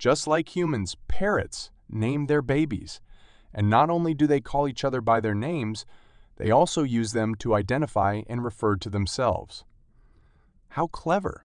Just like humans, parrots name their babies. And not only do they call each other by their names, they also use them to identify and refer to themselves. How clever!